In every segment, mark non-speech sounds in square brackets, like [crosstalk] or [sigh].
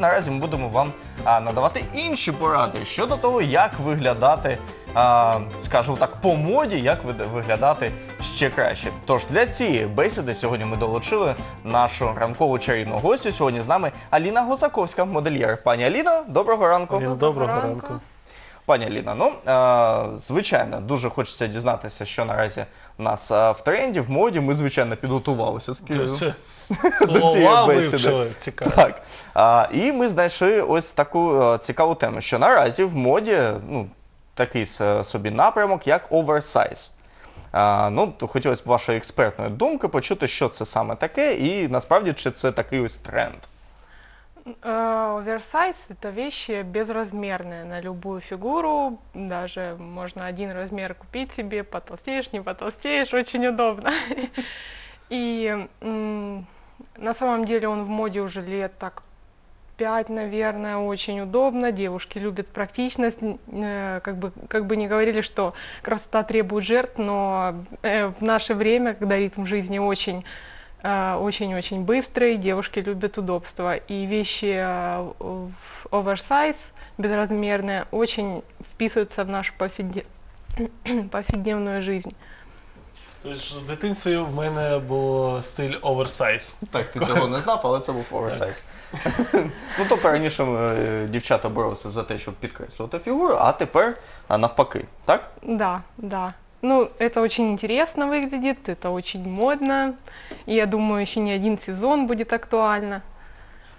Наразі ми будемо вам надавати інші поради щодо того, як виглядати, скажімо так, по моді, як виглядати ще краще. Тож для цієї бесіди сьогодні ми долучили нашу ранкову чарівну гостю. Сьогодні з нами Аліна Гусаковська, модельєр. Пані Аліна, доброго ранку. Алін, доброго ранку. Пані Аліна, ну звичайно, дуже хочеться дізнатися, що наразі у нас в тренді, в моді. Ми, звичайно, підготувалися з [laughs] До цієї Слова бесіди. вивчили, цікаво. Так. І ми знайшли ось таку цікаву тему, що наразі в моді ну, такий с- собі напрямок, як оверсайз. А, ну, то хотілося б вашої експертної думки почути, що це саме таке, і насправді чи це такий ось тренд. Э, Оверсайз – это вещи безразмерные на любую фигуру. Даже можно один размер купить себе, потолстеешь, не потолстеешь, очень удобно. [laughs] И м, на самом деле он в моде уже лет так пять, наверное, очень удобно. Девушки любят практичность. Э, Как бы, как бы не говорили, что красота требует жертв, но э, в наше время, когда ритм жизни очень э, очень-очень быстрый, девушки любят удобство. И вещи в оверсайз, безразмерные, очень вписываются в нашу повседне- [clears throat] повседневную жизнь. Тобто в дитинстві в мене був стиль оверсайз. Так, ти цього не знав, але це був оверсайз. [laughs] ну, тобто раніше е, дівчата боролися за те, щоб підкреслювати фігуру, а тепер а, навпаки, так? Да, да. Ну, это очень интересно выглядит, это очень модно. И я думаю, еще не один сезон будет актуально.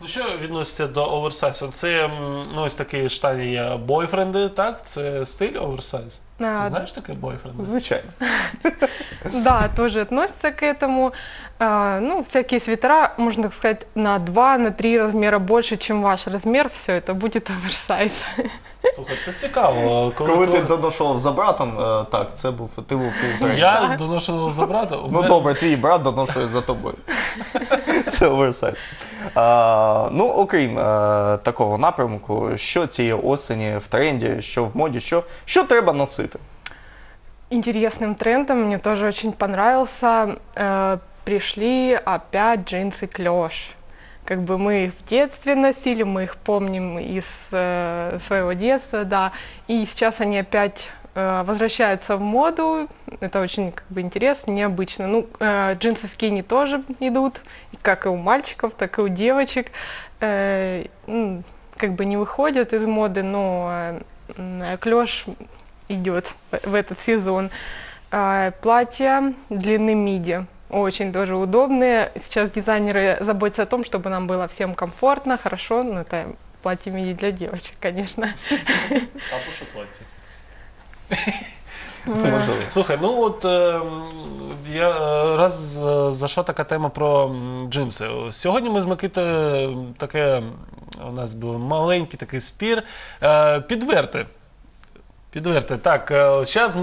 Ну що відноситься до оверсайзу? Це ну, ось такі штані є бойфренди, так? Це стиль оверсайз. Ти знаєш таке бойфренди? Звичайно. [laughs] Да, тоже относится к этому. А, ну, всякие свитера, можно так сказать, на 2, на 3 размера больше, чем ваш размер. Все, это будет оверсайз. [laughs] Слухай, це цікаво. Коли, Коли ти то- доношував за братом, е, так, це був ти був. Я доношу за брата. у Ну мене- добре, твій брат доношує за тобою. [laughs] Це оверсайз. А, ну, окрім е, такого напрямку, що цієї осені в тренді, що в моді, що, що треба носити? Интересным трендом мне тоже очень понравился. Э, пришли опять джинсы клеш. Как бы мы их в детстве носили, мы их помним из э, своего детства, да. И сейчас они опять э, возвращаются в моду. Это очень как бы интересно, необычно. Ну, э, джинсы скини тоже идут, как и у мальчиков, так и у девочек. Э, как бы не выходят из моды, но э, клеш идет в в этот сезон. А, Платья длины миди. Очень тоже удобные. Сейчас дизайнеры заботятся о том, чтобы нам было всем комфортно, хорошо. Ну, это платье миди для девочек, конечно. Або шотландці. Можливо. Слухай, ну от е, я е, раз е, зайшла така тема про м, джинси. Сьогодні ми з Микитою таке у нас був маленький такий спір. Е, підверти. Підверти. Так, зараз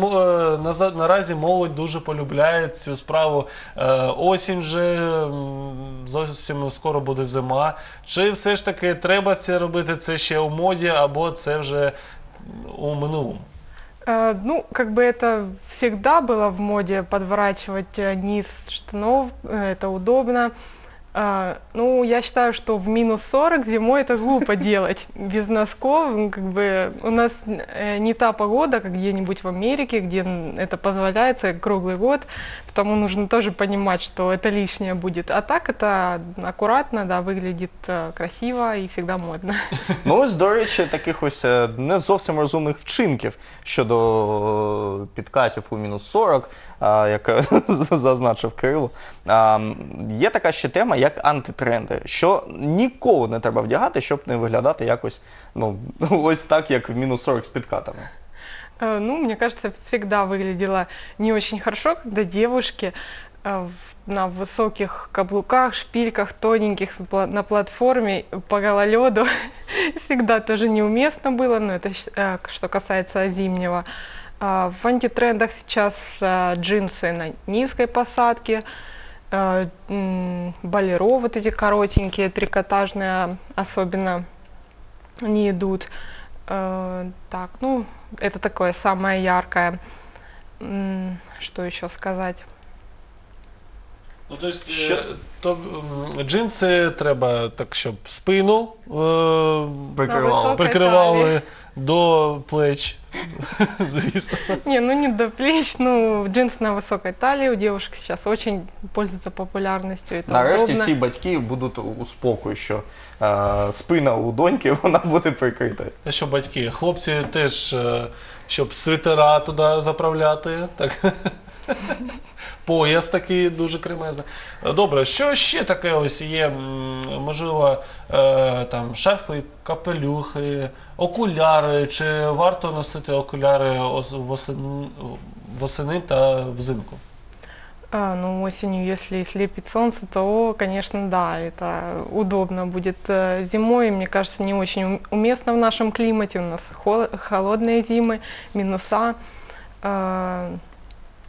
наразі молодь дуже полюбляє цю справу. Е, осінь вже м, зовсім скоро буде зима. Чи все ж таки треба це робити це ще у моді, або це вже у минулому? Э, Ну, как бы это всегда было в моде подворачивать э, низ штанов, э, это удобно. А, Ну, я считаю, что в минус 40 зимой это глупо [laughs] делать без носков. Ну, Как бы у нас э, не та погода, как где-нибудь в Америке, где м, это позволяется круглый год, потому нужно тоже понимать, что это лишнее будет. А так это аккуратно, да, выглядит э, красиво и всегда модно. [laughs] Ну, ось, до речі, таких ось е, не зовсім розумних вчинків щодо е, підкатів у мінус 40, а, як е, [laughs] зазначив Кирило. А, м, Є така ще тема, як антитренди, що ніколи не треба вдягати, щоб не виглядати якось ну, [laughs] ось так, як в мінус 40 з підкатами. Э, Ну, мне кажется, всегда выглядело не очень хорошо, когда девушки э, в- на высоких каблуках, шпильках, тоненьких пла- на платформе по гололеду. [laughs] Всегда тоже неуместно было, но это щ- э, к- что касается зимнего. А В антитрендах сейчас э, джинсы на низкой посадке, Э, м, Болеро вот эти коротенькие, трикотажные особенно не идут. Э, Так, ну, это такое самое яркое. Что еще сказать? Ну, то есть, Що- е, то м, джинси треба так, щоб спину е, Прикривало. високій прикривали талії. до плеч. [laughs] Звісно. Не, ну не до плеч, ну джинсы на высокой талии у девушек сейчас очень пользуются популярностью. Это Нарешті удобно. всі батьки будуть у спокою, що е, спина у доньки [laughs] вона буде прикрита. А що батьки? Хлопці теж, е, щоб свитера туди заправляти. Так. [laughs] Пояс такий дуже кремезний. Е, Добре, що ще таке ось є? м, Можливо, е, там шарфи, капелюхи, окуляри. Чи варто носити окуляри ос- восени, восени та взимку? А, ну, осенью, если слепит солнце, то, конечно, да, это удобно будет. Э, Зимой, мне кажется, не очень ум- уместно в нашем климате. У нас хо- холодные зимы, минуса.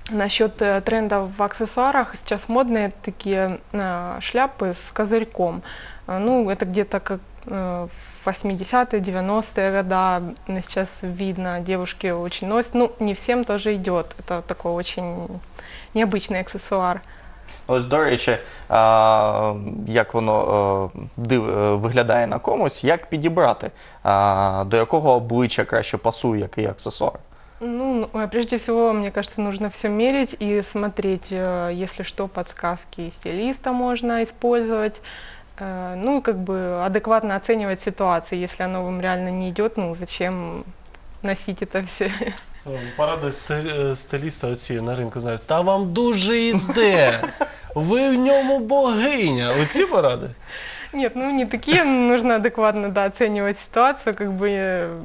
А, Насчет э, трендов в аксессуарах, сейчас модные такие а, шляпы с козырьком. А, Ну, это где-то как э, в 80-е, 90-е года м, сейчас видно, девушки очень носят. Ну, не всем тоже идет. Это такой очень необычный аксессуар. Ось, до речі, а, як воно е, див, е, виглядає на комусь, як підібрати, а, до якого обличчя краще пасує який аксесуар. Ну, ну, э, прежде всего, мне кажется, нужно все мерить и смотреть, э, если что, подсказки стилиста можно использовать. Э, Ну, и как бы адекватно оценивать ситуацию. Если оно вам реально не идет, ну, зачем носить это все? Поради стилі- стиліста оці на ринку знають, та вам дуже йде. Ви в ньому богиня. Оці поради. Нет, ну не такие, нужно адекватно, да, оценивать ситуацию, как бы э,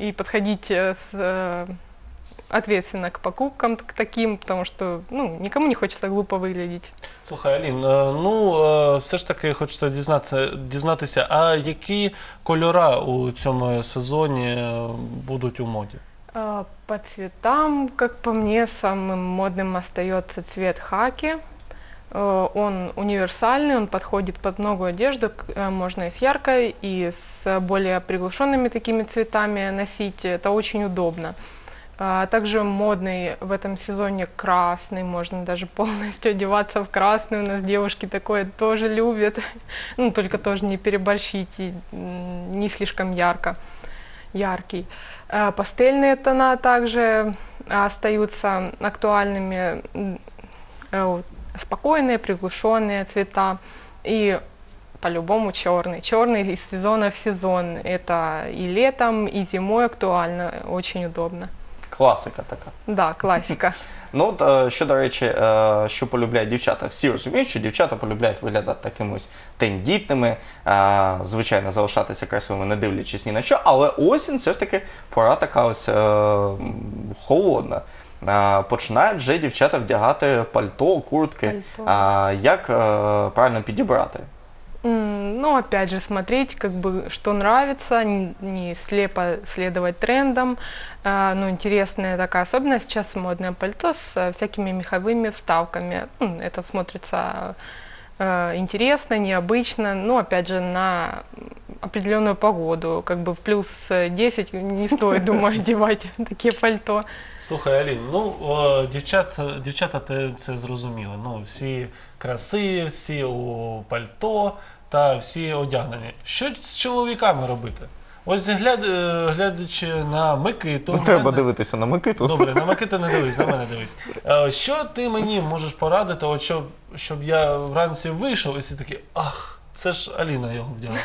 и подходить э, с, э, ответственно к покупкам к таким, потому что, ну, никому не хочется глупо выглядеть. Слухай, Алін, е, ну е, все ж таки хочеться дізнатися, дізнатися, а які кольора у цьому сезоні е, будуть у моді? А, По цветам, как по мне, самым модным остается цвет хаки. Э, Он универсальный, он подходит под многую одежду, к- э, можно и с яркой, и с более приглушенными такими цветами носить, это очень удобно. А Также модный в этом сезоне красный, можно даже полностью [laughs] одеваться в красный, у нас девушки такое тоже любят, [laughs] ну только тоже не м, не слишком ярко, яркий. А Пастельные тона также остаются актуальными, э, спокойные, приглушенные цвета и по-любому черный. Черный из сезона в сезон. Это и летом, и зимой актуально, очень удобно. Класика така. Да, классика. [laughs] Ну, от, е, що, до речі, е, що полюбляють дівчата. Всі розуміють, що дівчата полюбляють виглядати такими ось тендітними, е, звичайно, залишатися красивими, не дивлячись ні на що. Але осінь все ж таки пора така ось холодна. Починають вже дівчата вдягати пальто, куртки. Пальто. Як правильно підібрати? М, Ну, опять же, смотреть, как бы, что нравится, н- не слепо следовать трендам. А, Ну, интересная такая особенность сейчас модное пальто с э, всякими меховыми вставками. М, Это смотрится э, интересно, необычно, но опять же на определенную погоду, как бы в плюс э, 10 не стоит, думаю, [laughs] одевать такие пальто. Слухай, Алін, ну о, дівчат, дівчата те це зрозуміли. Ну, всі красиві, всі у пальто Та всі одягнені. Що з чоловіками робити? Ось гляд, е, глядячи на Микиту. Не треба мене- дивитися на Микиту. Добре, на Микиту не дивись, на мене дивись. [laughs] Е, Що ти мені можеш порадити, от щоб, щоб я вранці вийшов і всі такі, ах, це ж Аліна його вдягала.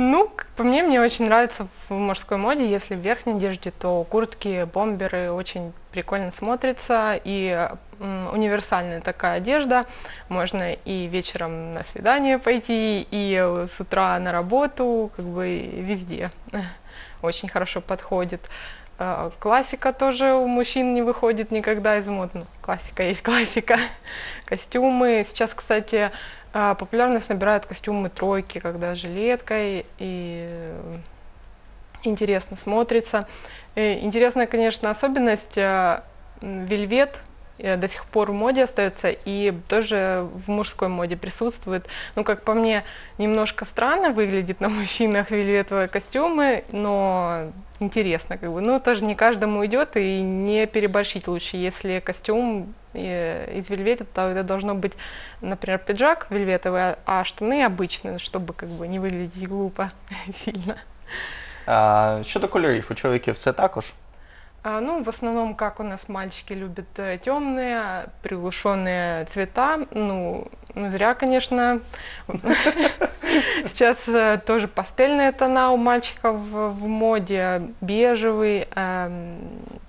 Ну, по мне, мне очень нравится в мужской моде, если в верхней одежде, то куртки, бомберы очень прикольно смотрятся. И универсальная такая одежда. Можно и вечером на свидание пойти, и с утра на работу, как бы везде. [laughs] Очень хорошо подходит. Э, Классика тоже у мужчин не выходит никогда из мод. Ну, классика есть классика. [laughs] Костюмы. Сейчас, кстати, а, Популярность набирают костюмы тройки, когда жилеткой и э, интересно смотрится. Э, Интересная, конечно, особенность э, вельвет до сих пор в моде остается и тоже в мужской моде присутствует. Ну, как по мне, немножко странно выглядит на [laughs] мужчинах вельветовые костюмы, но интересно как бы. Ну, тоже не каждому идет и не переборщить лучше. Если костюм э, из вельвета, то это должно быть, например, пиджак вельветовый, а штаны обычные, чтобы как бы не выглядеть глупо [laughs] сильно. А, щодо кольорів, у чоловіків все також. А, ну, в основном, как у нас мальчики любят темные, приглушенные цвета. Ну, ну, зря, конечно. [laughs] Сейчас э, тоже пастельные тона у мальчиков в в моде, бежевый, эм,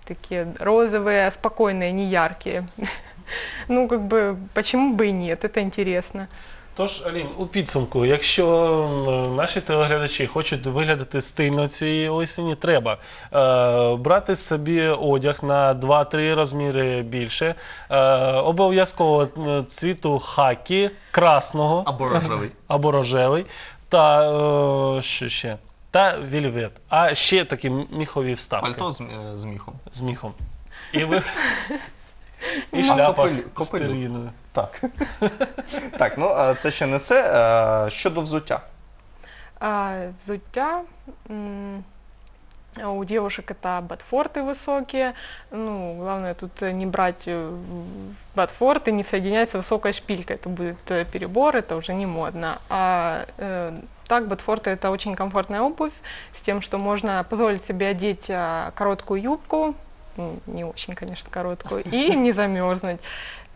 такие розовые, спокойные, не яркие. [laughs] Ну, как бы, почему бы и нет, это интересно. Тож, Алін, у підсумку, якщо м, наші телеглядачі хочуть виглядати стильно цієї осені, треба е, брати собі одяг на 2-3 розміри більше, е, обов'язково м, цвіту хакі, красного Або рожевий. або рожевий, та е, що ще? Та вільвет. А ще такі міхові вставки Пальто з, е, з міхом. з міхом. І, ви... [laughs] і шляпа з, з периною. Так. [laughs] так, ну а це ще не все. Е, Щодо взуття. А взуття, м, а у девушек это ботфорты высокие. Ну, главное тут не брать э, ботфорты, не соединять с высокой шпилькой. Это будет э, перебор, это уже не модно. А э, так, ботфорты это очень комфортная обувь с тем, что можно позволить себе одеть а, короткую юбку, ну, не очень, конечно, короткую, и [laughs] не замерзнуть.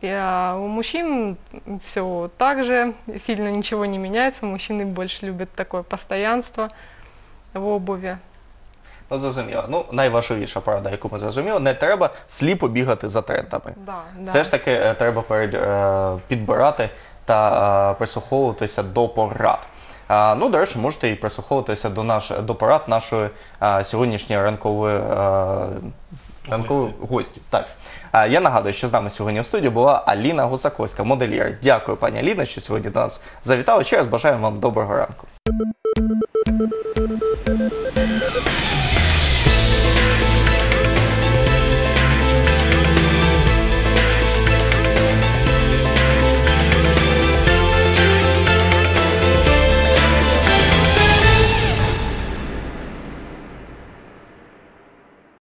И, а, у мужчин все так же, сильно ничего не меняется. Мужчины больше любят такое постоянство в обуви. Ну, зрозуміло. Ну, найважливіша порада, яку ми зрозуміли, не треба сліпо бігати за трендами. Да, да. Все ж таки е, треба перед, е, підбирати та е, прислуховуватися до порад. А, ну, до речі, можете і прислуховуватися до, наш, до порад нашої сьогоднішньої ранкової, е, ранкової гості. Так. А, я нагадую, що з нами сьогодні в студії була Аліна Гусаковська, модельєр. Дякую, пані Аліна, що сьогодні до нас завітали. Ще раз бажаємо вам доброго ранку.